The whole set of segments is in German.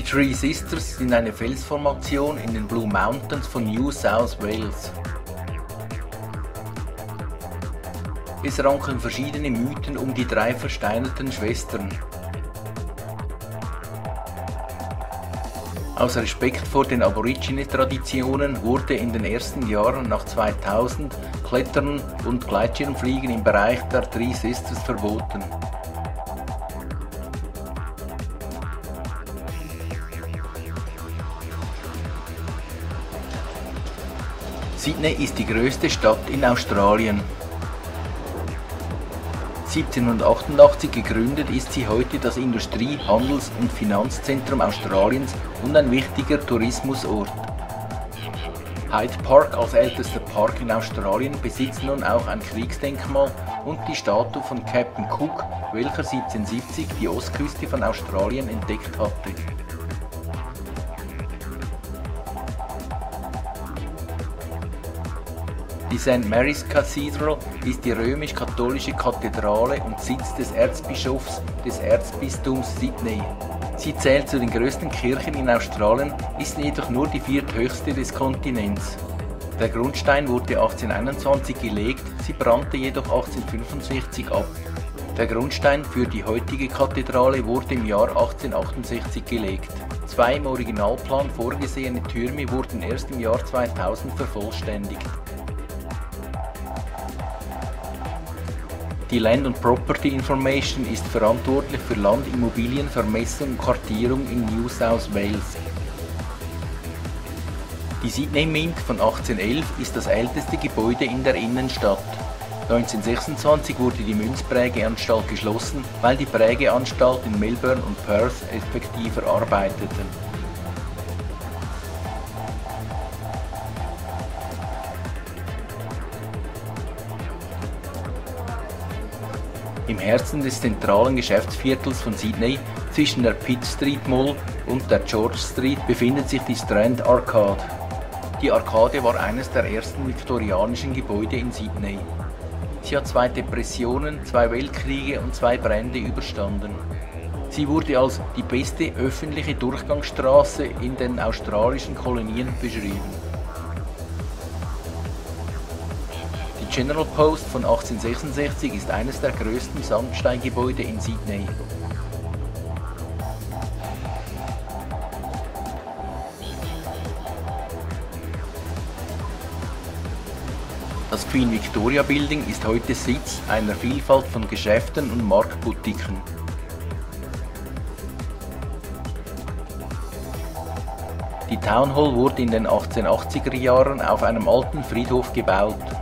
Die Three Sisters sind eine Felsformation in den Blue Mountains von New South Wales. Es ranken verschiedene Mythen um die drei versteinerten Schwestern. Aus Respekt vor den Aborigine-Traditionen wurde in den ersten Jahren nach 2000 Klettern und Gleitschirmfliegen im Bereich der Three Sisters verboten. Sydney ist die größte Stadt in Australien. 1788 gegründet ist sie heute das Industrie-, Handels- und Finanzzentrum Australiens und ein wichtiger Tourismusort. Hyde Park als ältester Park in Australien besitzt nun auch ein Kriegsdenkmal und die Statue von Captain Cook, welcher 1770 die Ostküste von Australien entdeckt hatte. Die St. Mary's Cathedral ist die römisch-katholische Kathedrale und Sitz des Erzbischofs des Erzbistums Sydney. Sie zählt zu den größten Kirchen in Australien, ist jedoch nur die vierthöchste des Kontinents. Der Grundstein wurde 1821 gelegt, sie brannte jedoch 1865 ab. Der Grundstein für die heutige Kathedrale wurde im Jahr 1868 gelegt. Zwei im Originalplan vorgesehene Türme wurden erst im Jahr 2000 vervollständigt. Die Land and Property Information ist verantwortlich für Land, Immobilien, Vermessung und Kartierung in New South Wales. Die Sydney Mint von 1811 ist das älteste Gebäude in der Innenstadt. 1926 wurde die Münzprägeanstalt geschlossen, weil die Prägeanstalt in Melbourne und Perth effektiver arbeiteten. Im Herzen des zentralen Geschäftsviertels von Sydney, zwischen der Pitt Street Mall und der George Street, befindet sich die Strand Arcade. Die Arcade war eines der ersten viktorianischen Gebäude in Sydney. Sie hat zwei Depressionen, zwei Weltkriege und zwei Brände überstanden. Sie wurde als die beste öffentliche Durchgangsstraße in den australischen Kolonien beschrieben. General Post von 1866 ist eines der größten Sandsteingebäude in Sydney. Das Queen Victoria Building ist heute Sitz einer Vielfalt von Geschäften und Marktboutiquen. Die Town Hall wurde in den 1880er Jahren auf einem alten Friedhof gebaut.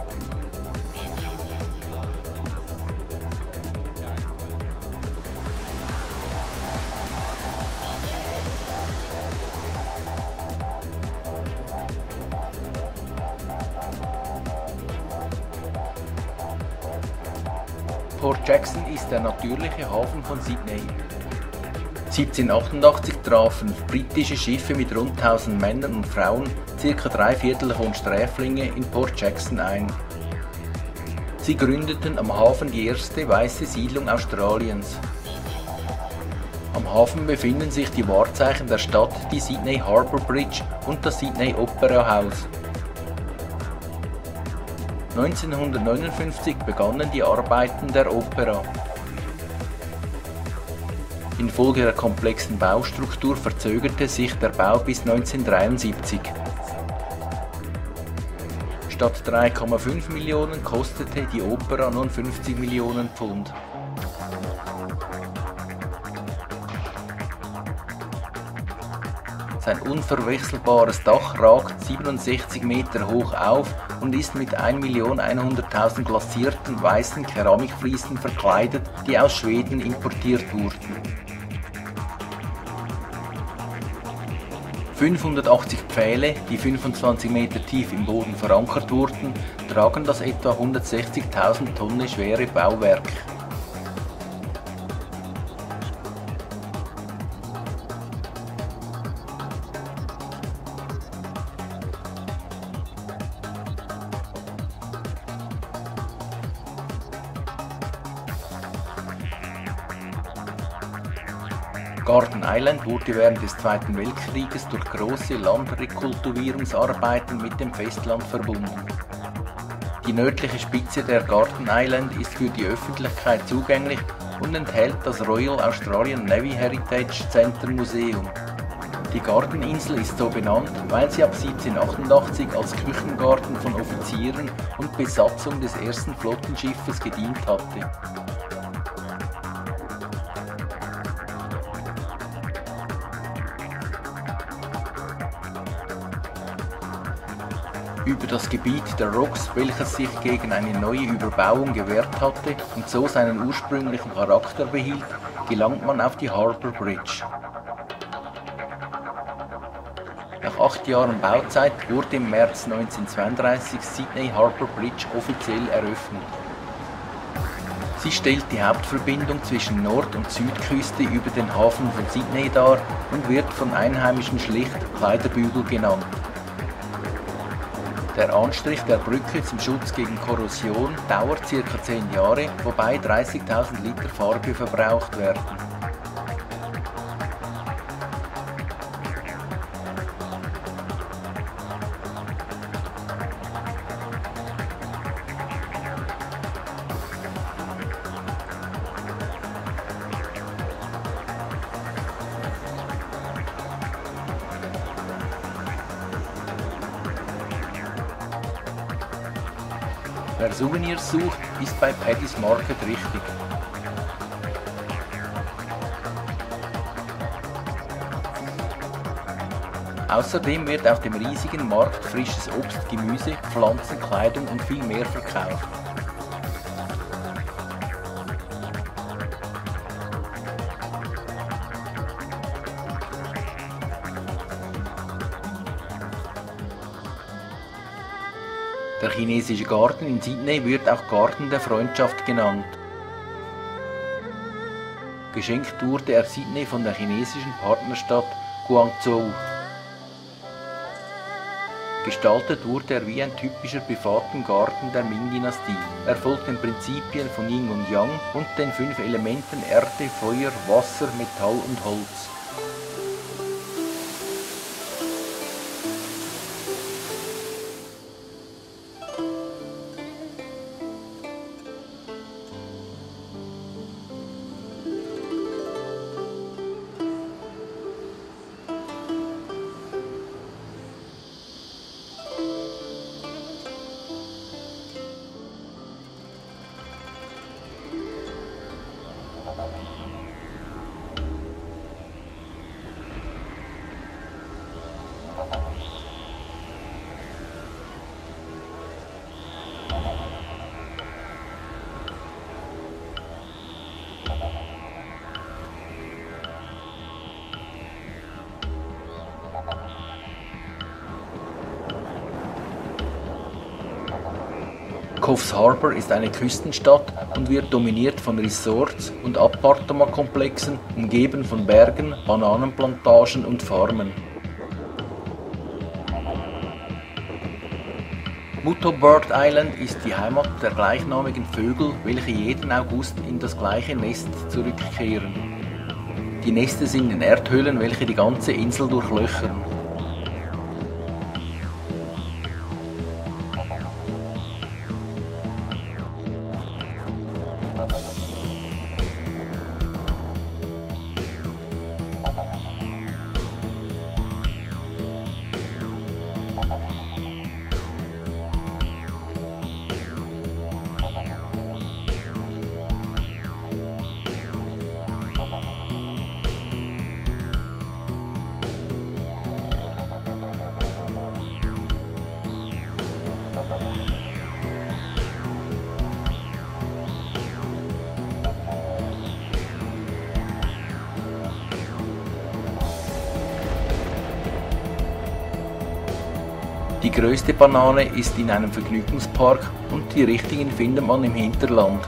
Natürliche Hafen von Sydney. 1788 trafen britische Schiffe mit rund 1000 Männern und Frauen, circa drei Viertel von Sträflinge, in Port Jackson ein. Sie gründeten am Hafen die erste weiße Siedlung Australiens. Am Hafen befinden sich die Wahrzeichen der Stadt, die Sydney Harbour Bridge und das Sydney Opera House. 1959 begannen die Arbeiten der Opera. Infolge der komplexen Baustruktur verzögerte sich der Bau bis 1973. Statt 3,5 Millionen kostete die Opera nun 50 Millionen Pfund. Sein unverwechselbares Dach ragt 67 Meter hoch auf und ist mit 1.100.000 glasierten weißen Keramikfliesen verkleidet, die aus Schweden importiert wurden. 580 Pfähle, die 25 Meter tief im Boden verankert wurden, tragen das etwa 160.000 Tonnen schwere Bauwerk. Garden Island wurde während des Zweiten Weltkrieges durch große Landrekultivierungsarbeiten mit dem Festland verbunden. Die nördliche Spitze der Garden Island ist für die Öffentlichkeit zugänglich und enthält das Royal Australian Navy Heritage Center Museum. Die Gardeninsel ist so benannt, weil sie ab 1788 als Küchengarten von Offizieren und Besatzung des ersten Flottenschiffes gedient hatte. Über das Gebiet der Rocks, welches sich gegen eine neue Überbauung gewehrt hatte und so seinen ursprünglichen Charakter behielt, gelangt man auf die Harbour Bridge. Nach acht Jahren Bauzeit wurde im März 1932 Sydney Harbour Bridge offiziell eröffnet. Sie stellt die Hauptverbindung zwischen Nord- und Südküste über den Hafen von Sydney dar und wird von Einheimischen schlicht Kleiderbügel genannt. Der Anstrich der Brücke zum Schutz gegen Korrosion dauert ca. 10 Jahre, wobei 30.000 Liter Farbe verbraucht werden. Souvenirs sucht, ist bei Paddy's Market richtig. Außerdem wird auf dem riesigen Markt frisches Obst, Gemüse, Pflanzen, Kleidung und viel mehr verkauft. Chinesische Garten in Sydney wird auch Garten der Freundschaft genannt. Geschenkt wurde er Sydney von der chinesischen Partnerstadt Guangzhou. Gestaltet wurde er wie ein typischer privaten Garten der Ming-Dynastie. Er folgt den Prinzipien von Yin und Yang und den fünf Elementen Erde, Feuer, Wasser, Metall und Holz. Coffs Harbour ist eine Küstenstadt und wird dominiert von Resorts und Appartementkomplexen, umgeben von Bergen, Bananenplantagen und Farmen. Muttobird Island ist die Heimat der gleichnamigen Vögel, welche jeden August in das gleiche Nest zurückkehren. Die Nester sind in Erdhöhlen, welche die ganze Insel durchlöchern. Größte Banane ist in einem Vergnügungspark und die richtigen findet man im Hinterland.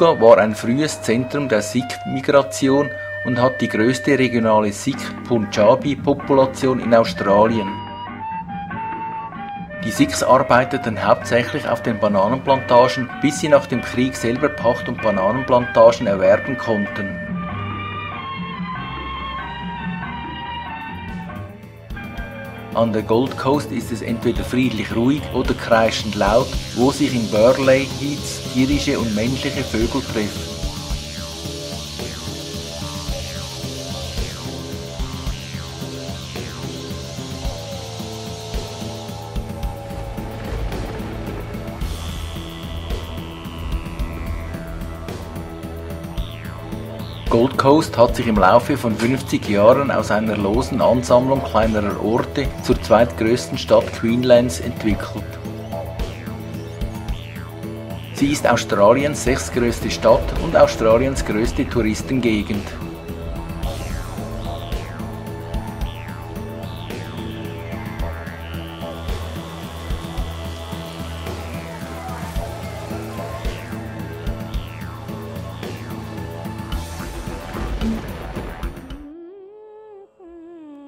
Bulgulga war ein frühes Zentrum der Sikh-Migration und hat die größte regionale Sikh-Punjabi-Population in Australien. Die Sikhs arbeiteten hauptsächlich auf den Bananenplantagen, bis sie nach dem Krieg selber Pacht- und Bananenplantagen erwerben konnten. An der Gold Coast ist es entweder friedlich ruhig oder kreischend laut, wo sich in Burley Heaths irische und männliche Vögel treffen. Gold Coast hat sich im Laufe von 50 Jahren aus einer losen Ansammlung kleinerer Orte zur zweitgrößten Stadt Queenslands entwickelt. Sie ist Australiens sechstgrößte Stadt und Australiens größte Touristengegend.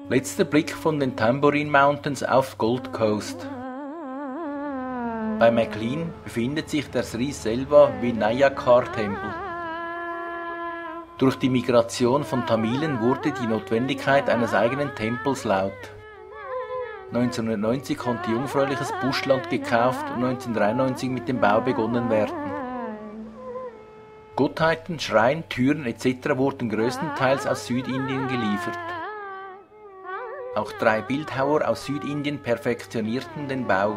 Letzter Blick von den Tambourine Mountains auf Gold Coast. Bei McLean befindet sich der Sri Selva Vinayakar Tempel. Durch die Migration von Tamilen wurde die Notwendigkeit eines eigenen Tempels laut. 1990 konnte jungfräuliches Buschland gekauft und 1993 mit dem Bau begonnen werden. Gottheiten, Schrein, Türen etc. wurden größtenteils aus Südindien geliefert. Auch drei Bildhauer aus Südindien perfektionierten den Bau.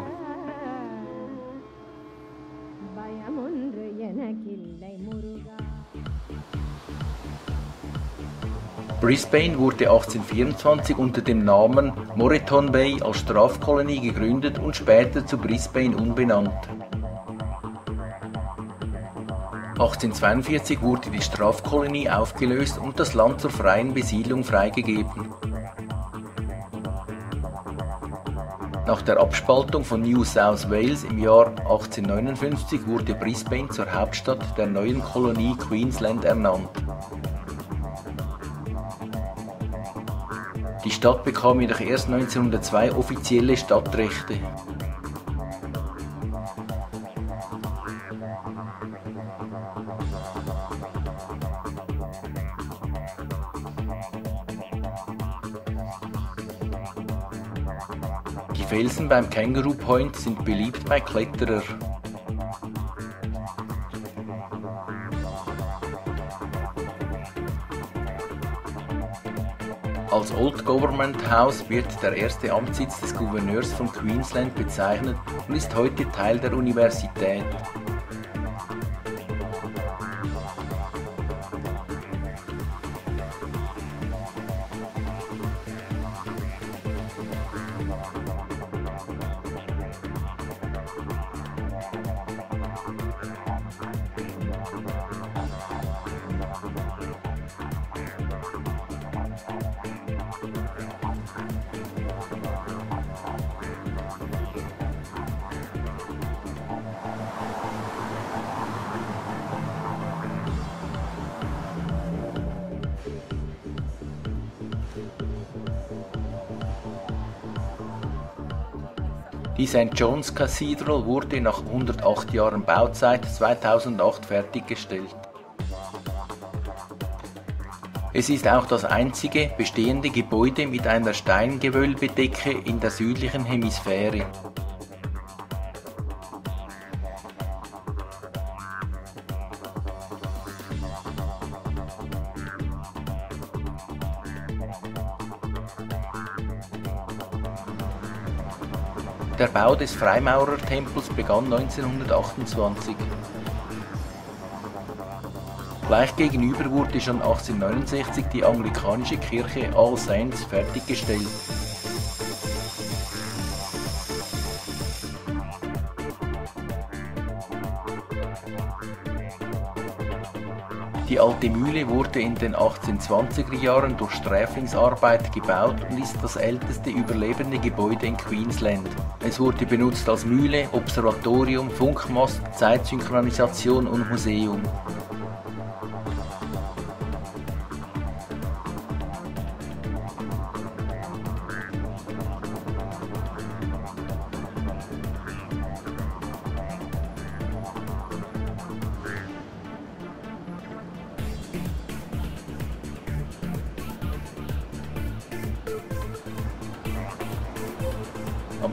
Brisbane wurde 1824 unter dem Namen Moreton Bay als Strafkolonie gegründet und später zu Brisbane umbenannt. 1842 wurde die Strafkolonie aufgelöst und das Land zur freien Besiedlung freigegeben. Nach der Abspaltung von New South Wales im Jahr 1859 wurde Brisbane zur Hauptstadt der neuen Kolonie Queensland ernannt. Die Stadt bekam jedoch erst 1902 offizielle Stadtrechte. Felsen beim Kangaroo Point sind beliebt bei Kletterer. Als Old Government House wird der erste Amtssitz des Gouverneurs von Queensland bezeichnet und ist heute Teil der Universität. Die St. John's Cathedral wurde nach 108 Jahren Bauzeit 2008 fertiggestellt. Es ist auch das einzige bestehende Gebäude mit einer Steingewölbedecke in der südlichen Hemisphäre. Bau des Freimaurertempels begann 1928. Gleich gegenüber wurde schon 1869 die anglikanische Kirche All Saints fertiggestellt. Die alte Mühle wurde in den 1820er Jahren durch Sträflingsarbeit gebaut und ist das älteste überlebende Gebäude in Queensland. Es wurde benutzt als Mühle, Observatorium, Funkmast, Zeitsynchronisation und Museum.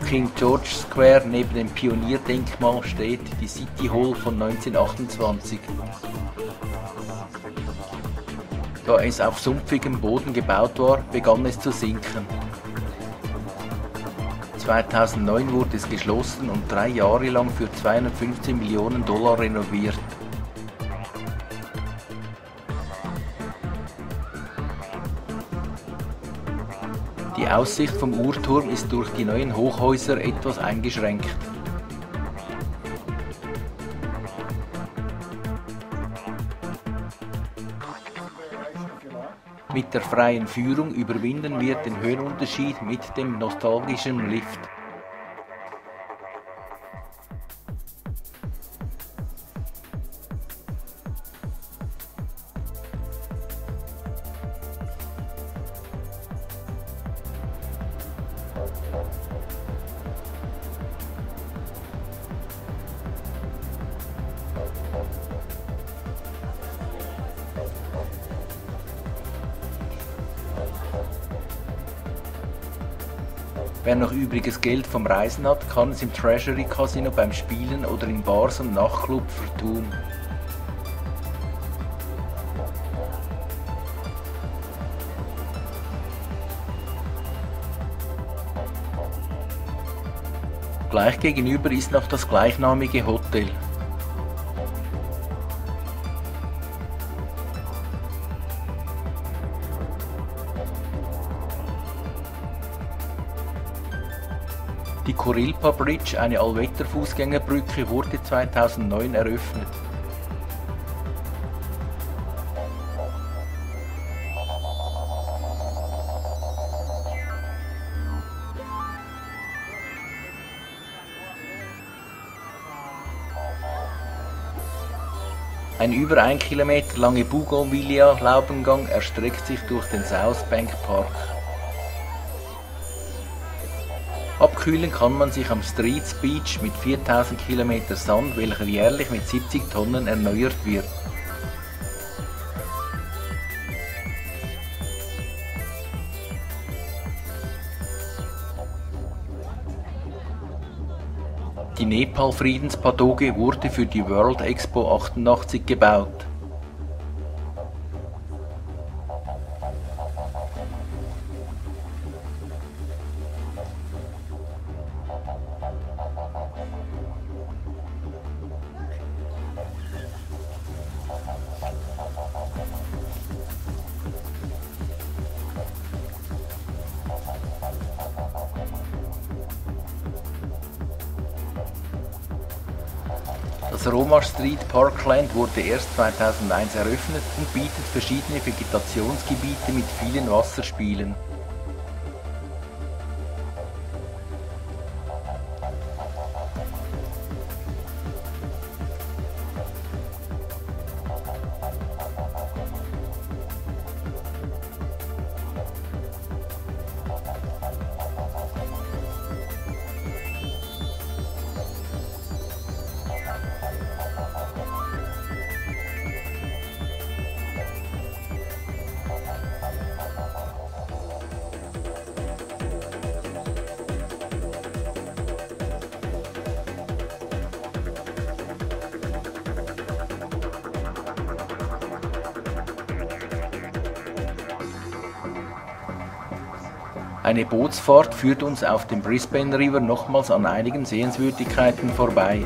King George Square neben dem Pionierdenkmal steht die City Hall von 1928. Da es auf sumpfigem Boden gebaut war, begann es zu sinken. 2009 wurde es geschlossen und drei Jahre lang für 215 Millionen Dollar renoviert. Aussicht vom Uhrturm ist durch die neuen Hochhäuser etwas eingeschränkt. Mit der freien Führung überwinden wir den Höhenunterschied mit dem nostalgischen Lift. Wer noch übriges Geld vom Reisen hat, kann es im Treasury Casino beim Spielen oder in Bars und Nachtclub vertun. Gleich gegenüber ist noch das gleichnamige Hotel. Kurilpa Bridge, eine Allwetter-Fußgängerbrücke, wurde 2009 eröffnet. Ein über ein Kilometer lange Bougainvillea-Laubengang erstreckt sich durch den South Bank Park. Abkühlen kann man sich am Streets Beach mit 4000 km Sand, welcher jährlich mit 70 Tonnen erneuert wird. Die Nepal-Friedenspagode wurde für die World Expo 88 gebaut. Street Parkland wurde erst 2001 eröffnet und bietet verschiedene Vegetationsgebiete mit vielen Wasserspielen. Eine Bootsfahrt führt uns auf dem Brisbane River nochmals an einigen Sehenswürdigkeiten vorbei.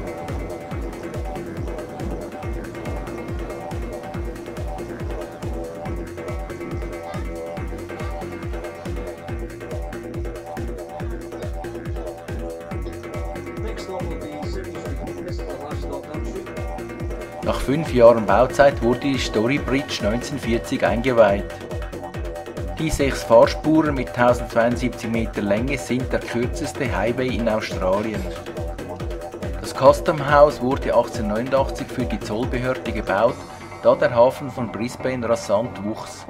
Nach fünf Jahren Bauzeit wurde die Story Bridge 1940 eingeweiht. Die sechs Fahrspuren mit 1072 Meter Länge sind der kürzeste Highway in Australien. Das Custom House wurde 1889 für die Zollbehörde gebaut, da der Hafen von Brisbane rasant wuchs.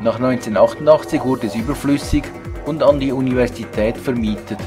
Nach 1988 wurde es überflüssig und an die Universität vermietet.